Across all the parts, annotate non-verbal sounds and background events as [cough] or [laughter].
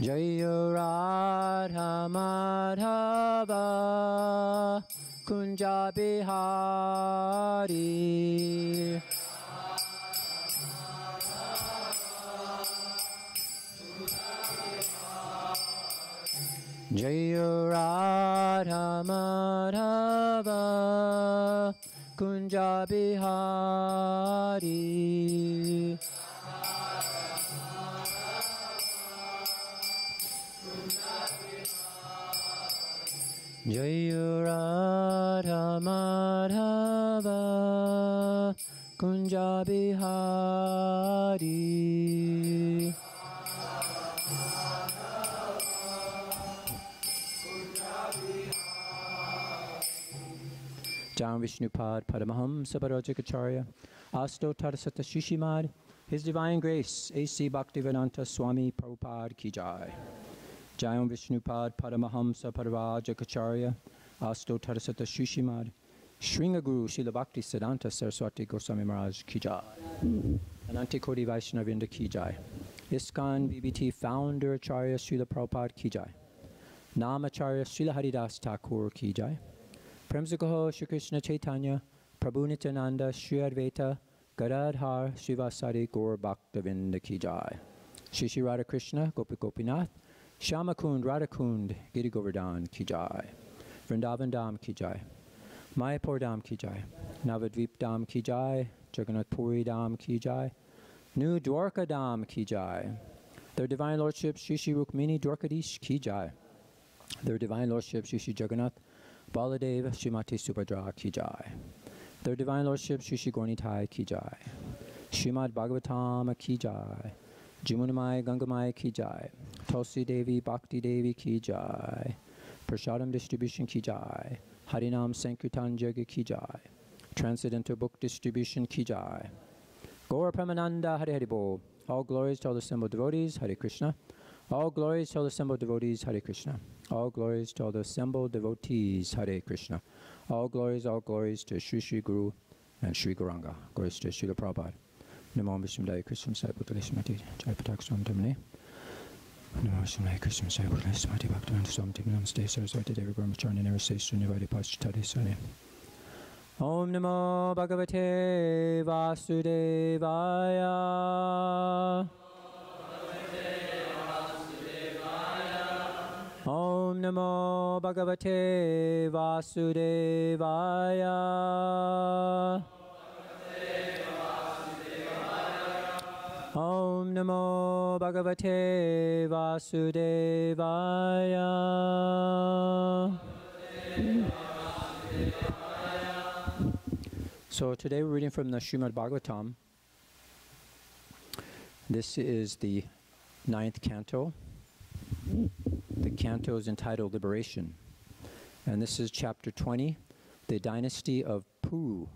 Jai Radha Madhava Kunja Bihari Jai Radha Madhava Kunja Bihari Jai Radha Madhava Kunja Bihari John Vishnupad Paramahamsa Parajikacharya Asto Tarasata Shishimad. His Divine Grace A.C. Bhaktivedanta Swami Prabhupada Ki Jai Jayam Vishnupad Paramahamsa Paravajakacharya Asto Tarasata Shishimad Shringa Guru Srila Bhakti Siddhanta Saraswati Goswami Maharaj Ki Jai Ananti Kodi Vaishnavinda Ki Jai ISKCON BBT Founder Acharya Srila Prabhupada Ki Jai Namacharya Srila Haridas Thakur Ki Jai Premsakaho Shri Krishna Chaitanya Prabhu Nityananda Shri Advaita Gadadhar Srivasari Gaur Bhaktavinda Ki Jai Shri Shri Radha Krishna Gopi Gopinath Shyamakund Radhakund Giri Govardhan Ki Jai Vrindavan Dham Ki Jai Mayapur Dham Ki Jai Navadvip Dham Ki Jai Jagannath Puri Dham Ki Jai New Dwarka Dham Ki Jai Their Divine Lordship Shri Shri Rukmini Dwarkadish Ki Jai Their Divine Lordship Shri Shri Jagannath Baladev Shrimati Subhadra Ki Jai Their Divine Lordship Shri Shri Gaur Nitai Ki Jai Shrimad Bhagavatam Ki Jai Jumunamai Gangamai Ki Jai Tulsi Devi Bhakti Devi Ki Jai Prashadam Distribution Ki Jai Harinam Sankirtan Jaga Ki Jai Transcendental Book Distribution Ki Jai Gaur Pramananda Hare Hare Bol. All glories to all the assembled devotees Hare Krishna. All glories to all the assembled devotees Hare Krishna. All glories to all the assembled devotees Hare Krishna. All glories, all glories to Sri Sri Guru and Sri Gauranga Glories to Srila Prabhupada Namo Krishna Jai Patak Swam Tamane. Namo Krishna Bhaktivan Swam Namaste Saraswati Devi Brahmacharya Om Namo Bhagavate Vasudevaya. Om Namo Bhagavate Vasudevaya Om Namo Bhagavate Vasudevaya So today we're reading from the Srimad Bhagavatam. This is the ninth canto. The canto is entitled Liberation. And this is chapter 20, the dynasty of Puru.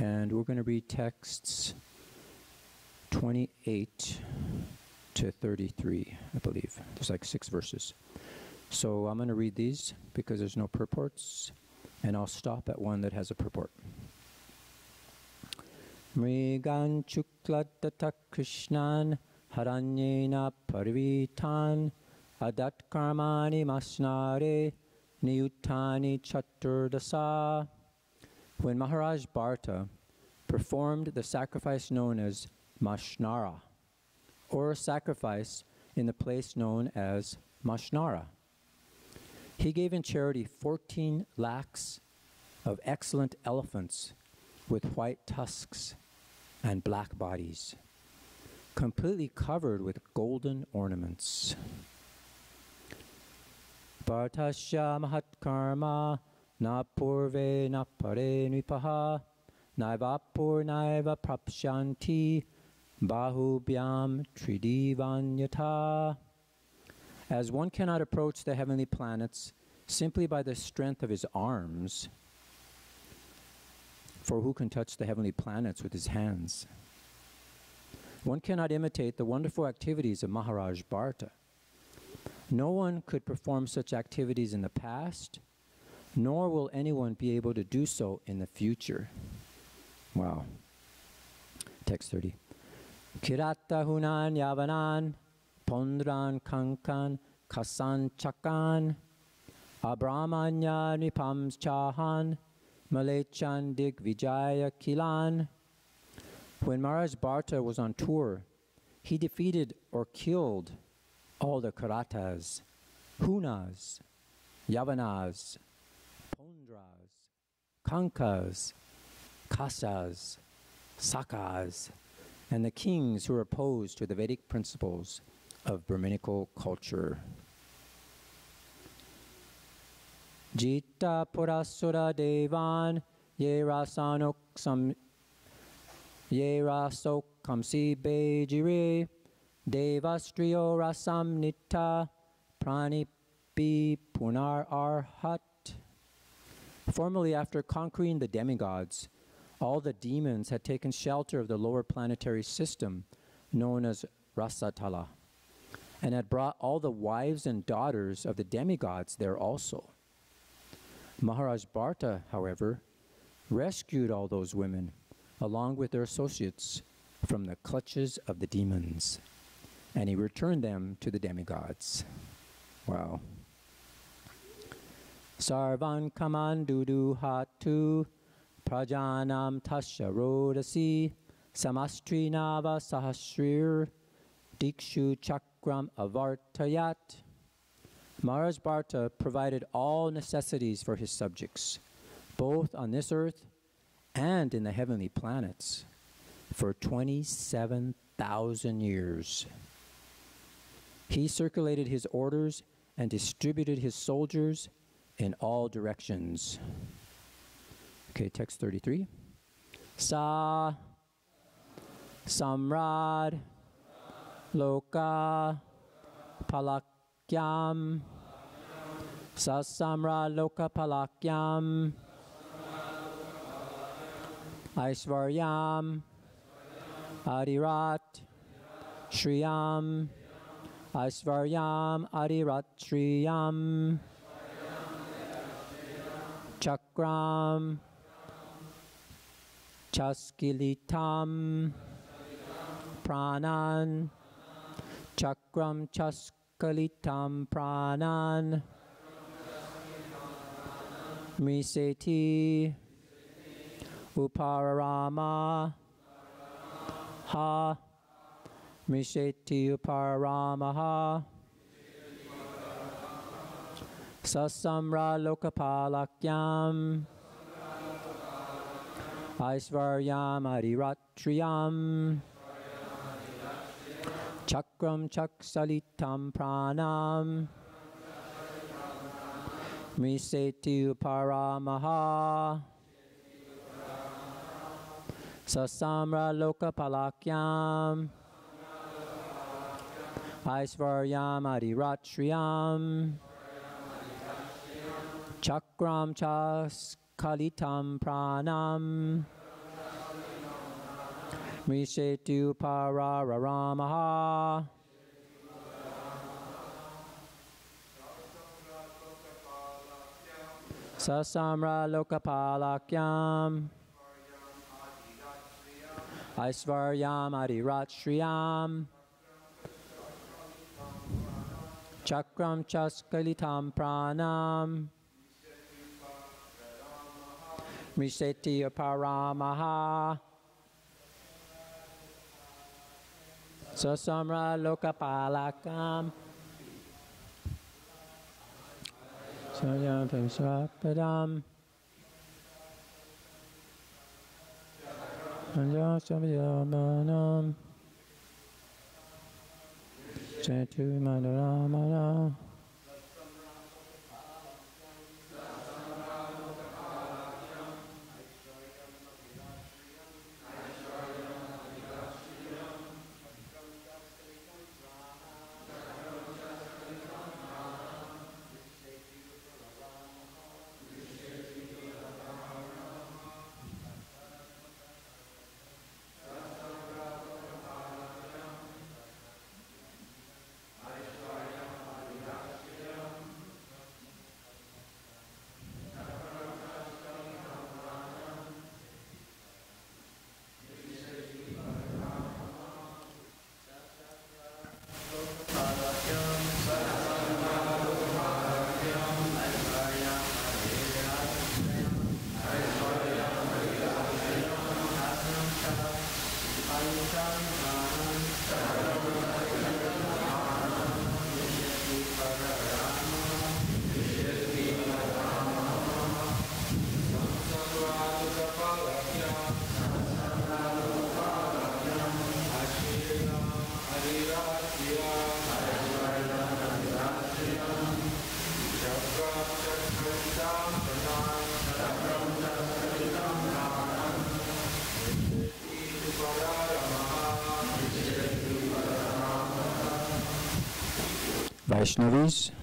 And we're going to read texts 28 to 33, I believe. There's like six verses. So I'm going to read these because there's no purports, and I'll stop at one that has a purport. Mrigan krishnan haranyena parivitan adat karmani masnare niyutani chaturdasa. When Maharaj Bharta performed the sacrifice known as Mashnara, or a sacrifice in the place known as Mashnara, he gave in charity 14 lakhs of excellent elephants with white tusks and black bodies, completely covered with golden ornaments. Bhartasya mahat karma na purve na pare nipaha naivapur naiva prapshanti bahubhyam tridivanyata. As one cannot approach the heavenly planets simply by the strength of his arms, for who can touch the heavenly planets with his hands? One cannot imitate the wonderful activities of Maharaj Bharta. No one could perform such activities in the past, nor will anyone be able to do so in the future. Wow. Text 30. Kirata hunan yavanan Pondran Kankan Kasan Chakan Abramanya Nipams Chahan Malechan Dig Vijaya Kilan. When Maharaj Bharta was on tour, he defeated or killed all the Kiratas, Hunas, Yavanas, Pondras, Kankas, Kasas, Sakas, and the kings who are opposed to the Vedic principles of Brahminical culture. Jita Purasura Devan Ye Rasanok Sam Ye Rasok Kamsi Bejire Devastriyo Rasam Nita Prani Pi Punar Arhat. Formerly, after conquering the demigods, all the demons had taken shelter of the lower planetary system known as Rasatala and had brought all the wives and daughters of the demigods there also. Maharaj Bharta, however, rescued all those women, along with their associates, from the clutches of the demons, and he returned them to the demigods. Wow. Sarvan kaman kamandudu hatu prajanam tasya rodasi samastri nava sahasrir dikshu chakram avartayat. Maharaj provided all necessities for his subjects, both on this earth and in the heavenly planets, for 27,000 years. He circulated his orders and distributed his soldiers in all directions. Okay, text 33. Sa Samrad Loka Palakyam. Sasamra Loka Palakyam. Aishvaryam Adirat Shriyam. Aishvaryam Adirat Shriyam. Chakram Chaskilitam Pranan Chakram Chaskalitam Pranan Miseti Upararama Ha Misheti Upararamaha Sasamra Lokapalakyam Aishvaryam Adiratriyam Chakram Chaksalitam Pranam. Miseti Uparamaha. Sasamra Lokapalakyam Aishvaryam Adiratriyam Chakram Chaskalitam Pranam. Mishetu Pararamaha Sasamra Lokapalakyam. Aisvaryam Adiratriyam Chakram Chaskalitam Pranam Miseti Paramaha Sasamra Lokapalakam Saryam Pimsvapadam Anjasaviyamanam Chetu Madaramanam Vaishnavis.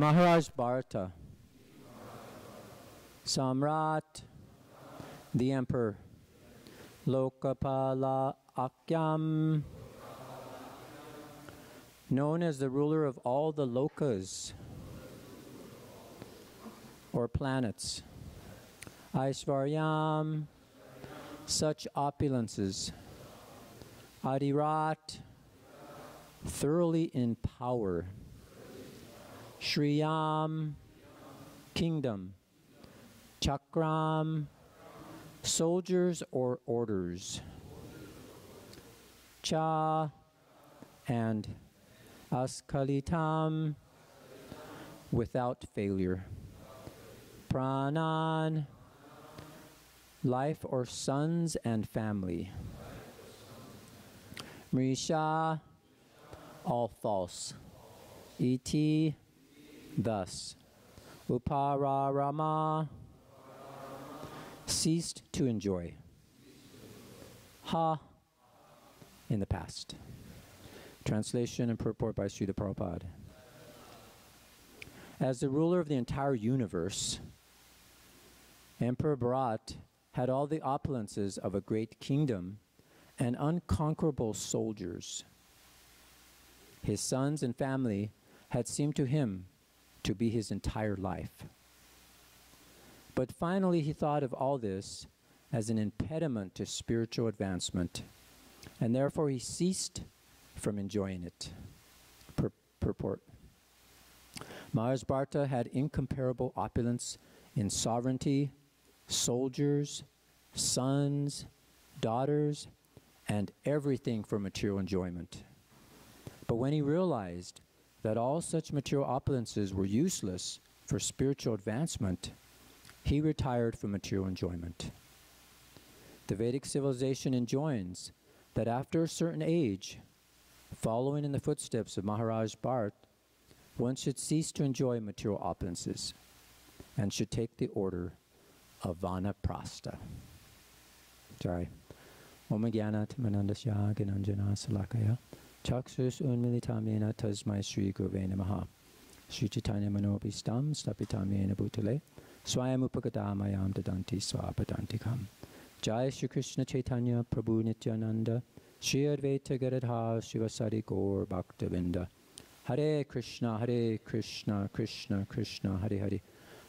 Maharaj Bharata, Samrat, the emperor, Lokapala Akyam, known as the ruler of all the lokas or planets. Aishvaryam, such opulences. Adirat, thoroughly in power. Shriyam, kingdom. Chakram, soldiers or orders. Cha, and Askalitam, without failure. Pranan, life or sons and family. Mrisha, all false. Iti, thus. Upararama, ceased to enjoy. Ha, in the past. Translation and purport by Srila Prabhupada. As the ruler of the entire universe, Emperor Bharat had all the opulences of a great kingdom and unconquerable soldiers. His sons and family had seemed to him to be his entire life. But finally, he thought of all this as an impediment to spiritual advancement, and therefore he ceased from enjoying it. Pur- purport. Maharaj Bharta had incomparable opulence in sovereignty, soldiers, sons, daughters, and everything for material enjoyment. But when he realized that all such material opulences were useless for spiritual advancement, he retired from material enjoyment. The Vedic civilization enjoins that after a certain age, following in the footsteps of Maharaj Bharat, one should cease to enjoy material opulences and should take the order of Vanaprastha. Sorry. Om Jnana Timanandasya Gananjana Salakaya Chaksus Unmilitamena Tasmai Sri Gurve Namaha Sri Chaitanya Manobhistam Stapitamena Bhutale. Swayam Upagadamayam Dadanti Swapadantikam Jai Shri Krishna Chaitanya Prabhu Nityananda. Shri Advaita Gadadha Shivasari Gaur Bhaktavinda. Hare Krishna Hare Krishna Krishna Krishna Hare Hare.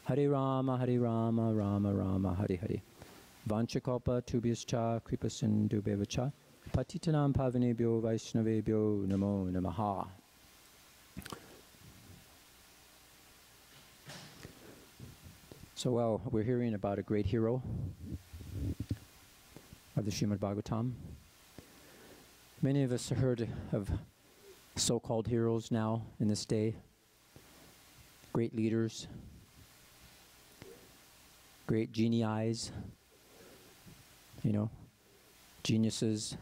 Hare Rama Hare Rama Rama Rama Hare Hare. Vanchakalpa Tubhyascha Kripa Bevacha Patitanam Pavanebhyo Vaishnavebhyo Namo Namaha So, well, we're hearing about a great hero of the Srimad Bhagavatam. Many of us have heard of so called heroes now in this day, great leaders, great genii, you know, geniuses,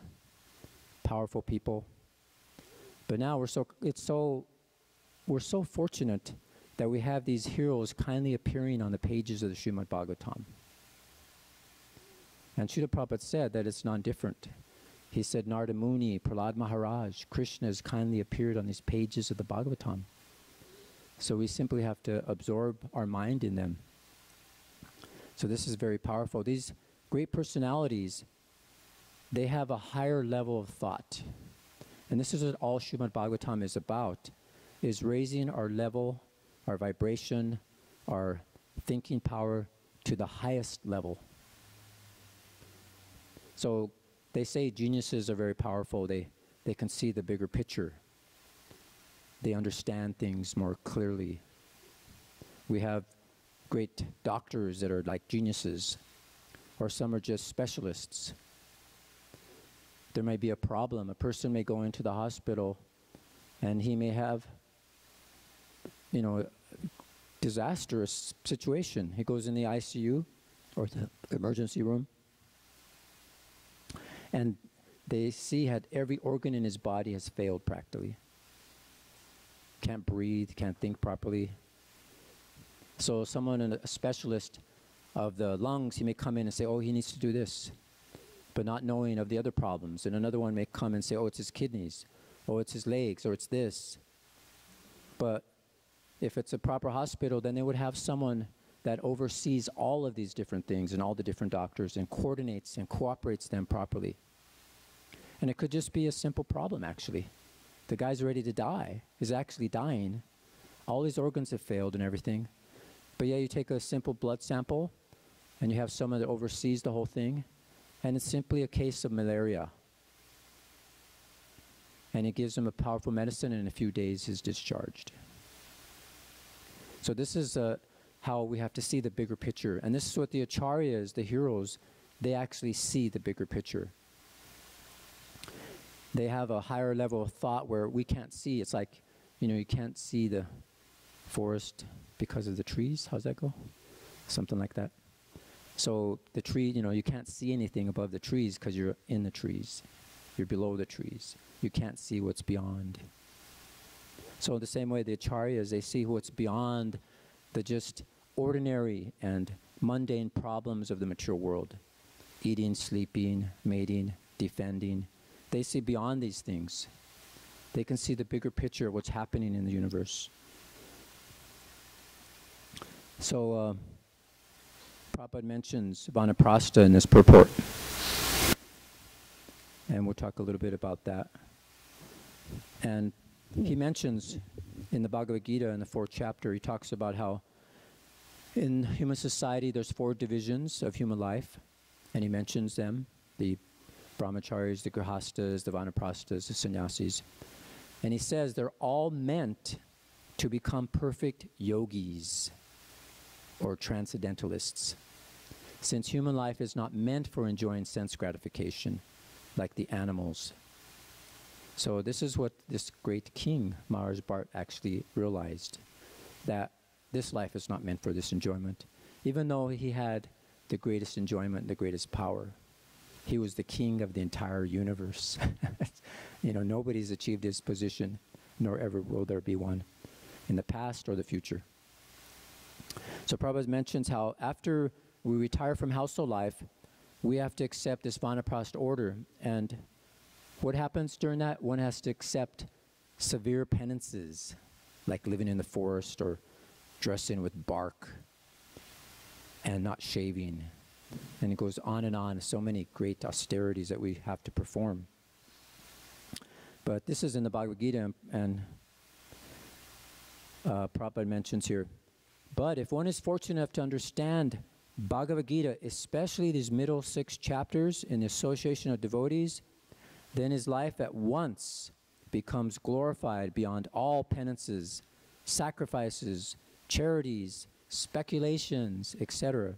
powerful people. But now we're so it's so we're so fortunate that we have these heroes kindly appearing on the pages of the Srimad Bhagavatam. And Srila Prabhupada said that it's non-different. He said Narada Muni, Prahlad Maharaj, Krishna has kindly appeared on these pages of the Bhagavatam. So we simply have to absorb our mind in them. So this is very powerful. These great personalities, they have a higher level of thought. And this is what all Srimad Bhagavatam is about, is raising our level, our vibration, our thinking power to the highest level. So they say geniuses are very powerful. They, they can see the bigger picture. They understand things more clearly. We have great doctors that are like geniuses, or some are just specialists. There may be a problem. A person may go into the hospital and he may have you know, a disastrous situation. He goes in the ICU or the emergency room, and they see that every organ in his body has failed practically. Can't breathe, can't think properly. So someone, a specialist of the lungs, he may come in and say, oh, he needs to do this, but not knowing of the other problems. And another one may come and say, oh, it's his kidneys, oh, it's his legs, or it's this. But if it's a proper hospital, then they would have someone that oversees all of these different things and all the different doctors and coordinates and cooperates them properly. And it could just be a simple problem, actually. The guy's ready to die, he's actually dying. All his organs have failed and everything. But yeah, you take a simple blood sample and you have someone that oversees the whole thing, and it's simply a case of malaria. And it gives him a powerful medicine, and in a few days he's discharged. So this is uh, how we have to see the bigger picture. And this is what the acharyas, the heroes, they actually see the bigger picture. They have a higher level of thought where we can't see. It's like, you know, you can't see the forest because of the trees. How's that go? Something like that. So the tree, you know, you can't see anything above the trees because you're in the trees. You're below the trees. You can't see what's beyond. So in the same way the acharyas, they see what's beyond the just ordinary and mundane problems of the material world. Eating, sleeping, mating, defending. They see beyond these things. They can see the bigger picture of what's happening in the universe. So, uh, Prabhupada mentions Vanaprastha in this purport. And we'll talk a little bit about that. And he mentions in the Bhagavad Gita in the fourth chapter, he talks about how in human society there's four divisions of human life, and he mentions them the brahmacharis, the grihastas, the vanaprasthas, the sannyasis. And he says they're all meant to become perfect yogis or transcendentalists. Since human life is not meant for enjoying sense gratification like the animals so this is what this great king, Maharaj Bharat, actually realized, that this life is not meant for this enjoyment. Even though he had the greatest enjoyment, the greatest power, he was the king of the entire universe. [laughs] you know, nobody's achieved his position, nor ever will there be one in the past or the future. So Prabhupada mentions how after we retire from household life, we have to accept this Vanaprastha order and what happens during that? One has to accept severe penances, like living in the forest or dressing with bark and not shaving. And it goes on and on, so many great austerities that we have to perform. But this is in the Bhagavad Gita, and uh, Prabhupada mentions here. But if one is fortunate enough to understand Bhagavad Gita, especially these middle six chapters in the association of devotees, then his life at once becomes glorified beyond all penances, sacrifices, charities, speculations, etc.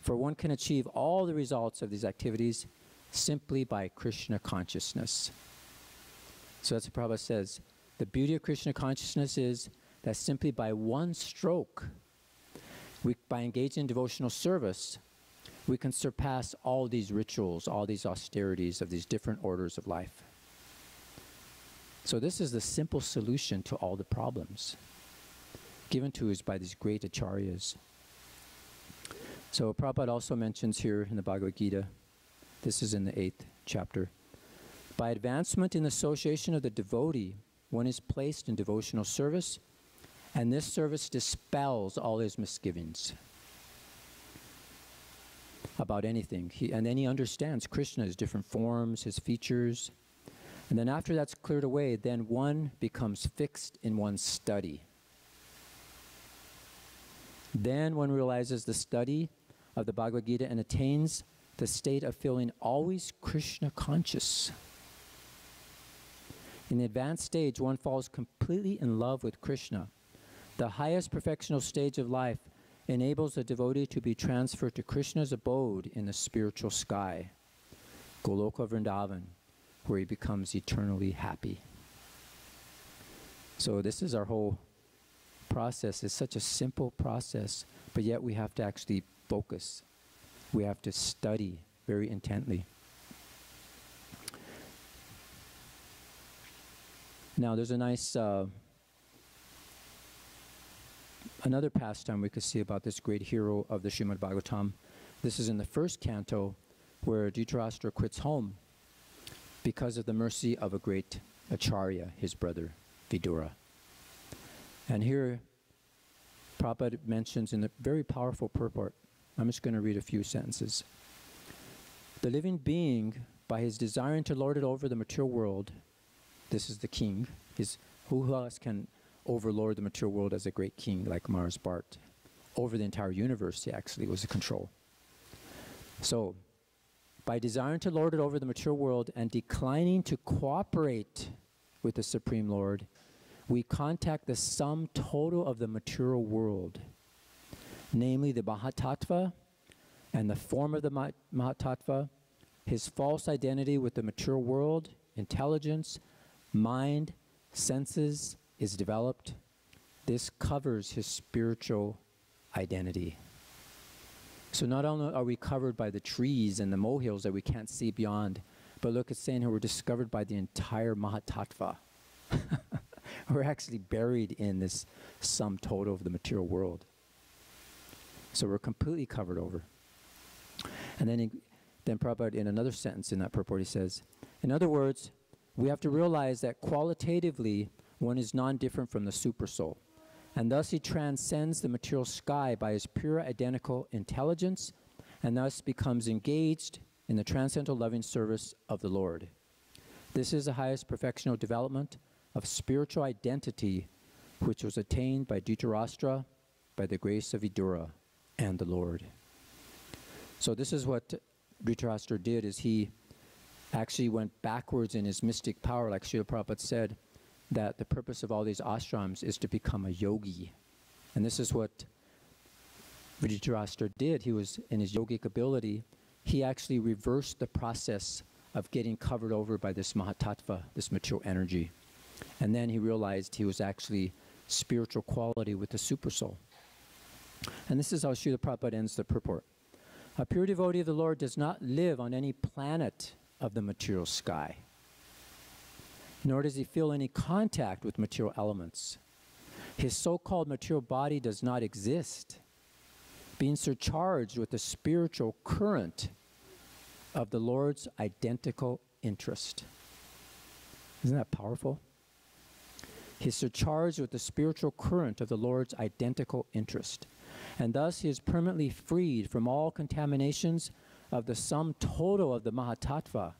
For one can achieve all the results of these activities simply by Krishna consciousness. So that's what Prabhupada says. The beauty of Krishna consciousness is that simply by one stroke, we, by engaging in devotional service, we can surpass all these rituals, all these austerities of these different orders of life. So, this is the simple solution to all the problems given to us by these great acharyas. So, Prabhupada also mentions here in the Bhagavad Gita, this is in the eighth chapter. By advancement in association of the devotee, one is placed in devotional service, and this service dispels all his misgivings about anything. He, and then he understands Krishna's different forms, his features. And then after that's cleared away, then one becomes fixed in one's study. Then one realizes the study of the Bhagavad Gita and attains the state of feeling always Krishna conscious. In the advanced stage, one falls completely in love with Krishna. The highest perfectional stage of life enables the devotee to be transferred to Krishna's abode in the spiritual sky, Goloka Vrindavan, where he becomes eternally happy. So this is our whole process It's such a simple process, but yet we have to actually focus. We have to study very intently. Now, there's a nice, uh, another pastime we could see about this great hero of the Srimad Bhagavatam. This is in the first canto where Dhritarashtra quits home because of the mercy of a great Acharya, his brother, Vidura. And here, Prabhupada mentions in a very powerful purport, I'm just going to read a few sentences. The living being, by his desiring to lord it over the material world, this is the king, his, who else can overlord the material world as a great king like Maharaj Bharat? Over the entire universe, he actually was a control. So, by desiring to lord it over the material world and declining to cooperate with the Supreme Lord, we contact the sum total of the material world, namely the Mahatattva and the form of the Mahatattva, his false identity with the material world, intelligence, mind, senses is developed. This covers his spiritual identity. So not only are we covered by the trees and the molehills that we can't see beyond, but look, at saying here we're discovered by the entire Mahatattva. [laughs] we're actually buried in this sum total of the material world. So we're completely covered over. And then, he, then Prabhupada, in another sentence in that purport, he says, in other words, we have to realize that qualitatively one is non-different from the supersoul and thus he transcends the material sky by his pure identical intelligence, and thus becomes engaged in the transcendental loving service of the Lord. This is the highest perfectional development of spiritual identity which was attained by Dhritarashtra by the grace of Vidura and the Lord. So this is what Dhritarashtra did is he actually went backwards in his mystic power, like Srila Prabhupada said, that the purpose of all these ashrams is to become a yogi. And this is what Dhritarashtra did. He was, in his yogic ability, he actually reversed the process of getting covered over by this mahatattva, this material energy. And then he realized he was actually spiritual quality with the supersoul. And this is how Srila Prabhupada ends the purport. A pure devotee of the Lord does not live on any planet of the material sky nor does he feel any contact with material elements. His so called material body does not exist, being surcharged with the spiritual current of the Lord's identical interest. Isn't that powerful? He's surcharged with the spiritual current of the Lord's identical interest. And thus he is permanently freed from all contaminations of the sum total of the Mahatattva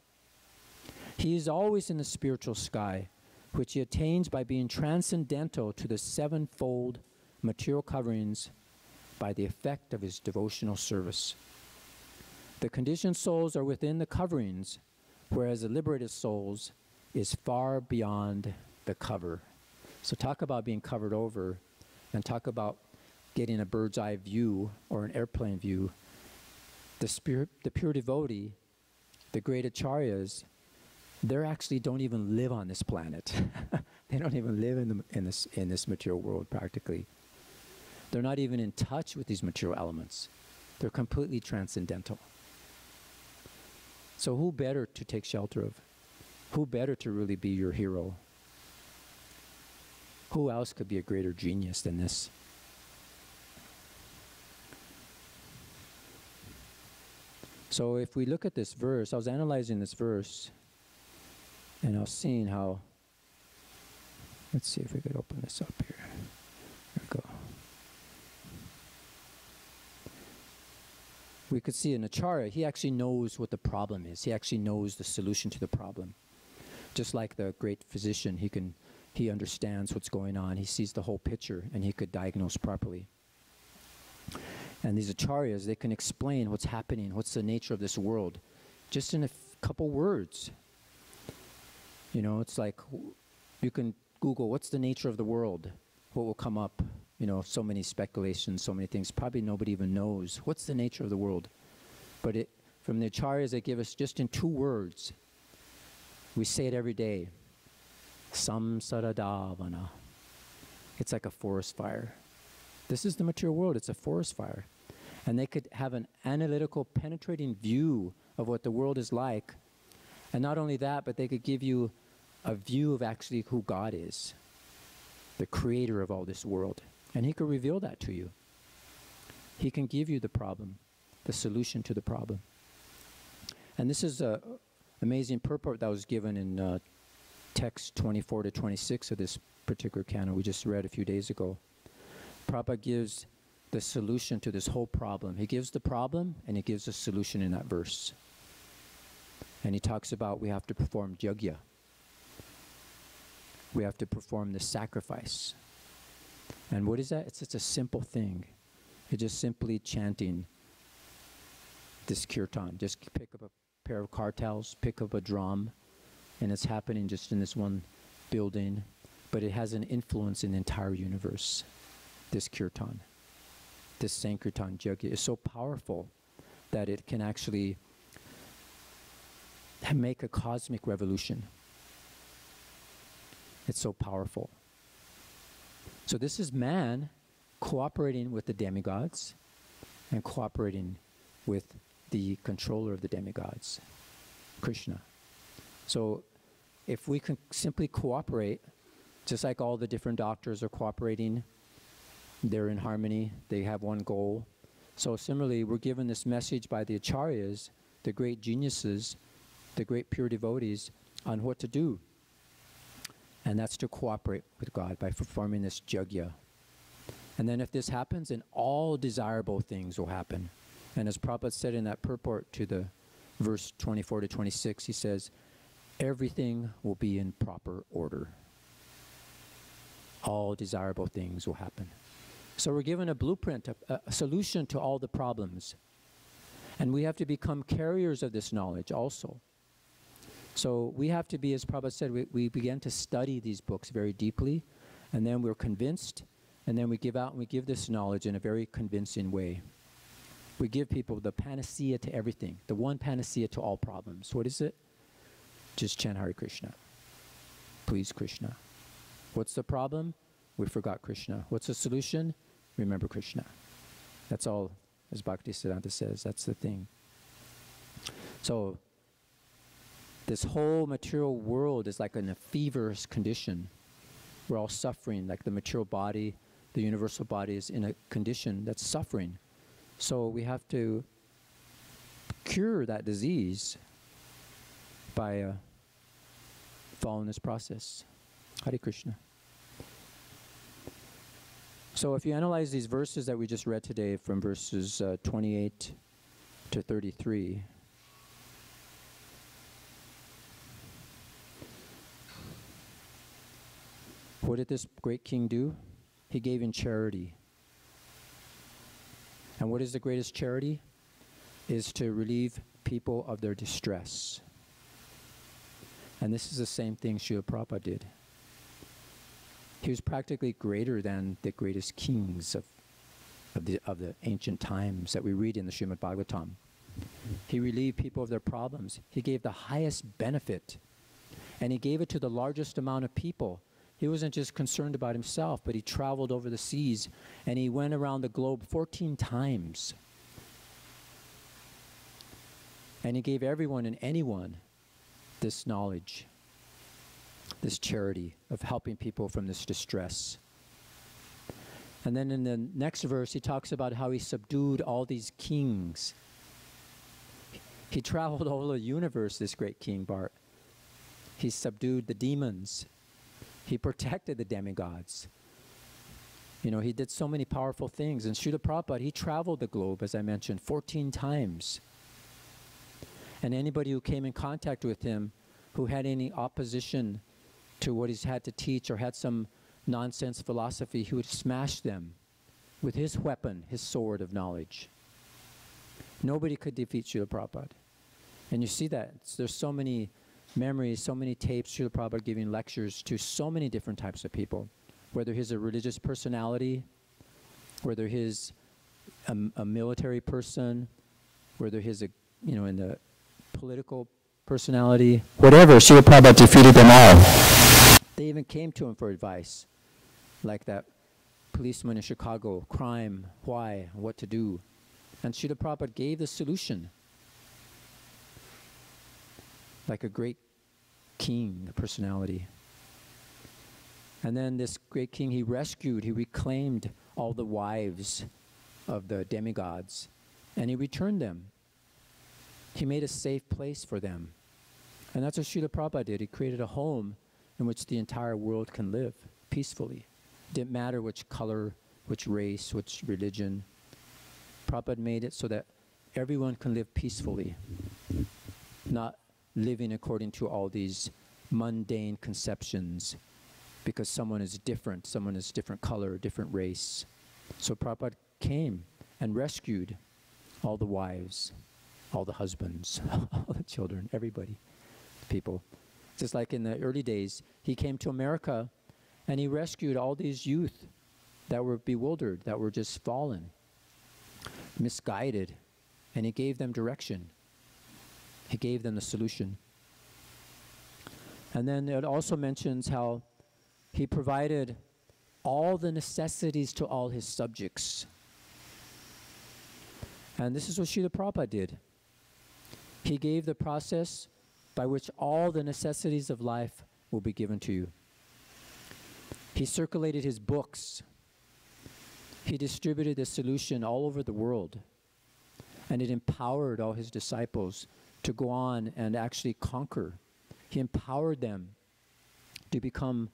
he is always in the spiritual sky, which he attains by being transcendental to the sevenfold material coverings by the effect of his devotional service. The conditioned souls are within the coverings, whereas the liberated souls is far beyond the cover. So talk about being covered over and talk about getting a bird's eye view or an airplane view. The spirit the pure devotee, the great acharyas, they actually don't even live on this planet. [laughs] they don't even live in, the, in, this, in this material world practically. They're not even in touch with these material elements. They're completely transcendental. So who better to take shelter of? Who better to really be your hero? Who else could be a greater genius than this? So if we look at this verse, I was analyzing this verse and I was seeing how, let's see if we could open this up here. There we go. We could see in Acharya, he actually knows what the problem is. He actually knows the solution to the problem. Just like the great physician, he can he understands what's going on. He sees the whole picture and he could diagnose properly. And these acharyas, they can explain what's happening, what's the nature of this world, just in a couple words. You know, it's like you can Google what's the nature of the world, what will come up. You know, so many speculations, so many things. Probably nobody even knows what's the nature of the world. But it, from the acharyas, they give us just in two words. We say it every day. Samsaradavana. it's like a forest fire. This is the material world, it's a forest fire. And they could have an analytical, penetrating view of what the world is like. And not only that, but they could give you a view of actually who God is, the creator of all this world. And He could reveal that to you. He can give you the problem, the solution to the problem. And this is a amazing purport that was given in uh, text 24 to 26 of this particular canto we just read a few days ago. Prabhupada gives the solution to this whole problem. He gives the problem and he gives a solution in that verse. And he talks about we have to perform yajna. We have to perform the sacrifice. And what is that? It's just a simple thing. It's just simply chanting this kirtan. Just pick up a pair of kartals, pick up a drum, and it's happening just in this one building, but it has an influence in the entire universe. This kirtan, this Sankirtan Yajna is so powerful that it can actually make a cosmic revolution. It's so powerful. So this is man cooperating with the demigods and cooperating with the controller of the demigods, Krishna. So if we can simply cooperate, just like all the different doctors are cooperating, they're in harmony, they have one goal. So similarly, we're given this message by the acharyas, the great geniuses, the great pure devotees, on what to do. And that's to cooperate with God by performing this yajna. And then if this happens, then all desirable things will happen. And as Prabhupada said in that purport to the verse 24 to 26, he says, everything will be in proper order. All desirable things will happen. So we're given a blueprint, a, a solution to all the problems. And we have to become carriers of this knowledge also. So we have to be, as Prabhupada said, we, we to study these books very deeply, and then we're convinced, and then we give out and we give this knowledge in a very convincing way we give people the panacea to everything, the one panacea to all problems. What is it? Just chant Hare Krishna. Please, Krishna. What's the problem? We forgot Krishna. What's the solution? Remember Krishna. That's all, as Bhaktisiddhanta says. That's the thing. So, this whole material world is like in a feverish condition. We're all suffering, like the material body, the universal body is in a condition that's suffering. So we have to cure that disease by uh, following this process. Hare Krishna. So if you analyze these verses that we just read today from verses uh, 28 to 33, what did this great king do? He gave in charity. And what is the greatest charity? Is to relieve people of their distress. And this is the same thing Srila Prabhupada did. He was practically greater than the greatest kings of, of, the, of the ancient times that we read in the Srimad Bhagavatam. He relieved people of their problems. He gave the highest benefit. And he gave it to the largest amount of people he wasn't just concerned about himself, but he traveled over the seas and he went around the globe 14 times. And he gave everyone and anyone this knowledge, this charity of helping people from this distress. And then in the next verse, he talks about how he subdued all these kings. He traveled all the universe, this great King Bharat. He subdued the demons. He protected the demigods. You know, he did so many powerful things. And Srila Prabhupada, he traveled the globe, as I mentioned, 14 times. And anybody who came in contact with him who had any opposition to what he's had to teach or had some nonsense philosophy, he would smash them with his weapon, his sword of knowledge. Nobody could defeat Srila Prabhupada. And you see that. There's so many memories, so many tapes, Srila Prabhupada giving lectures to so many different types of people, whether he's a religious personality, whether he's a, a military person, whether he's a, you know, in the political personality, whatever, Srila Prabhupada defeated them all. They even came to him for advice. like that policeman in Chicago, crime, why, what to do. And Srila Prabhupada gave the solution. Like a great king, the personality. And then this great king, he rescued, he reclaimed all the wives of the demigods, and he returned them. He made a safe place for them. And that's what Srila Prabhupada did. He created a home in which the entire world can live peacefully. Didn't matter which color, which race, which religion. Prabhupada made it so that everyone can live peacefully, not living according to all these mundane conceptions because someone is different, someone is different color, different race. So Prabhupada came and rescued all the wives, all the husbands, [laughs] all the children, everybody, people. Just like in the early days, he came to America and he rescued all these youth that were bewildered, that were just fallen, misguided, and he gave them direction. He gave them the solution. And then it also mentions how he provided all the necessities to all his subjects. And this is what Srila Prabhupada did. He gave the process by which all the necessities of life will be given to you. He circulated his books. He distributed the solution all over the world. And it empowered all his disciples to go on and actually conquer. He empowered them to become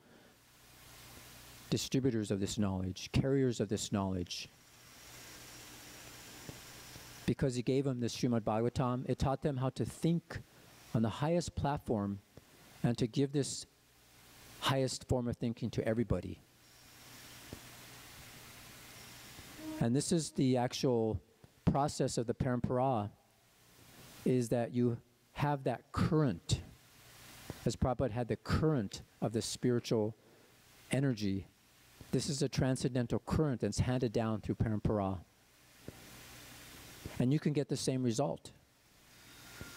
distributors of this knowledge, carriers of this knowledge. Because he gave them this Srimad Bhagavatam, it taught them how to think on the highest platform and to give this highest form of thinking to everybody. And this is the actual process of the parampara, is that you have that current, as Prabhupada had the current of the spiritual energy this is a transcendental current that's handed down through parampara. And you can get the same result.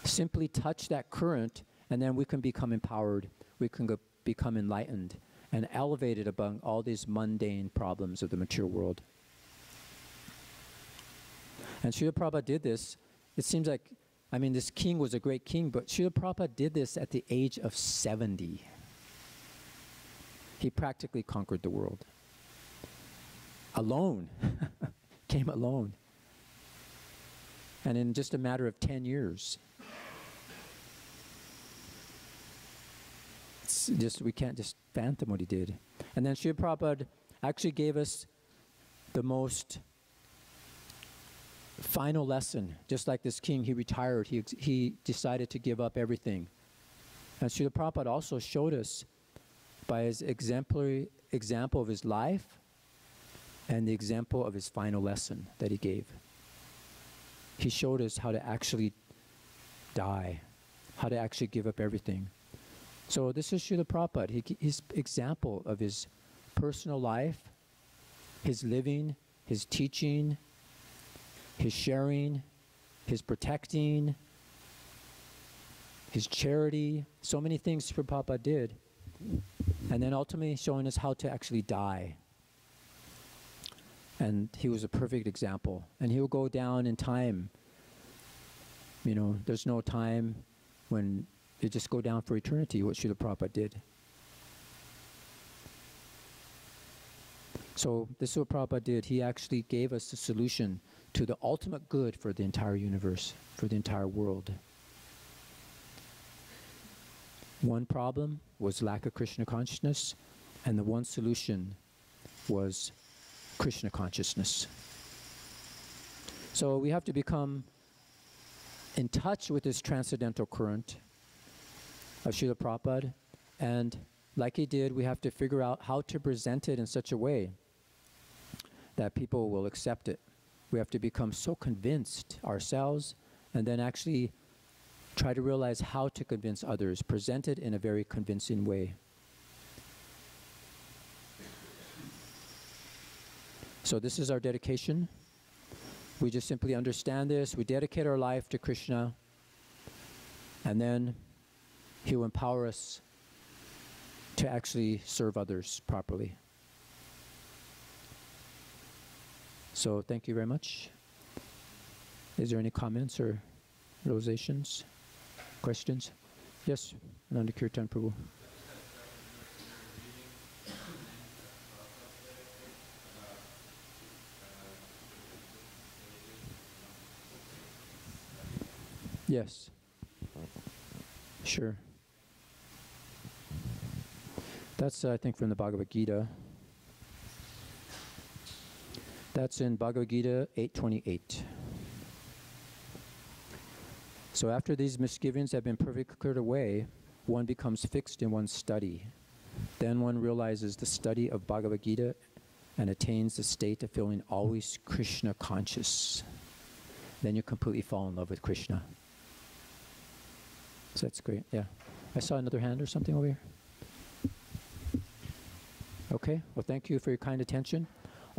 Simply touch that current, and then we can become empowered. We can become enlightened and elevated above all these mundane problems of the material world. And Srila Prabhupada did this. It seems like, I mean, this king was a great king, but Srila Prabhupada did this at the age of 70. He practically conquered the world alone, [laughs] came alone. And in just a matter of 10 years, just we can't just fathom what he did. And then Srila Prabhupada actually gave us the most final lesson. Just like this king, he retired, he, he decided to give up everything. And Srila Prabhupada also showed us by his exemplary example of his life and the example of his final lesson that he gave. He showed us how to actually die, how to actually give up everything. So this is Srila Prabhupada, he, his example of his personal life, his living, his teaching, his sharing, his protecting, his charity, so many things Srila Prabhupada did. And then ultimately showing us how to actually die and he was a perfect example. And he'll go down in time. You know, there's no time when you just go down for eternity, what Srila Prabhupada did. So this is what Prabhupada did. He actually gave us the solution to the ultimate good for the entire universe, for the entire world. One problem was lack of Krishna consciousness, and the one solution was Krishna consciousness. So we have to become in touch with this transcendental current of Srila Prabhupada, and like he did, we have to figure out how to present it in such a way that people will accept it. We have to become so convinced ourselves and then actually try to realize how to convince others, present it in a very convincing way. So this is our dedication. We just simply understand this. We dedicate our life to Krishna. And then He will empower us to actually serve others properly. So thank you very much. Is there any comments or realizations, questions? Yes, Nanda Kirtan Prabhu. Yes. Sure. That's, uh, I think, from the Bhagavad Gita. That's in Bhagavad Gita 828. So after these misgivings have been perfectly cleared away, one becomes fixed in one's study. Then one realizes the study of Bhagavad Gita and attains the state of feeling always Krishna conscious. Then you completely fall in love with Krishna. So that's great. Yeah. I saw another hand or something over here. Okay. Well, thank you for your kind attention.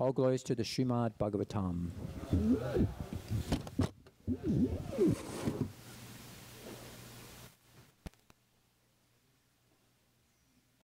All glories to the Srimad Bhagavatam.